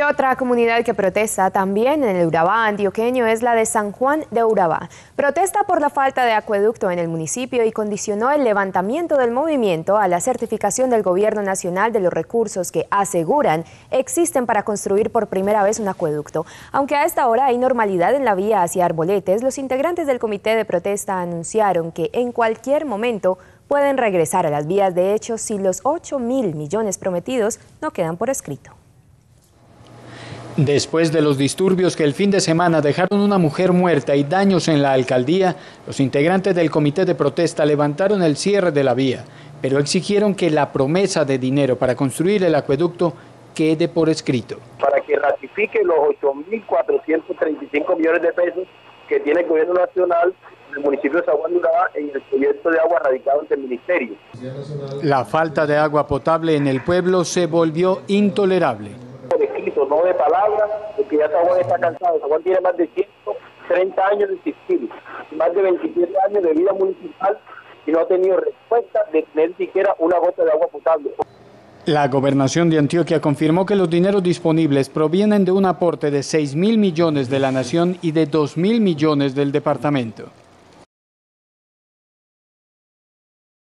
Otra comunidad que protesta también en el Urabá antioqueño es la de San Juan de Urabá. Protesta por la falta de acueducto en el municipio y condicionó el levantamiento del movimiento a la certificación del Gobierno Nacional de los recursos que aseguran existen para construir por primera vez un acueducto. Aunque a esta hora hay normalidad en la vía hacia Arboletes, los integrantes del comité de protesta anunciaron que en cualquier momento pueden regresar a las vías de hecho si los 8 mil millones prometidos no quedan por escrito. Después de los disturbios que el fin de semana dejaron una mujer muerta y daños en la alcaldía, los integrantes del comité de protesta levantaron el cierre de la vía, pero exigieron que la promesa de dinero para construir el acueducto quede por escrito. Para que ratifique los 8.435 millones de pesos que tiene el gobierno nacional el municipio de San en el proyecto de agua radicado ante el ministerio. La falta de agua potable en el pueblo se volvió intolerable no de palabras, porque ya San está cansado. San tiene más de 130 años de existir, más de 27 años de vida municipal y no ha tenido respuesta de tener siquiera una gota de agua potable. La gobernación de Antioquia confirmó que los dineros disponibles provienen de un aporte de 6 mil millones de la nación y de 2 mil millones del departamento.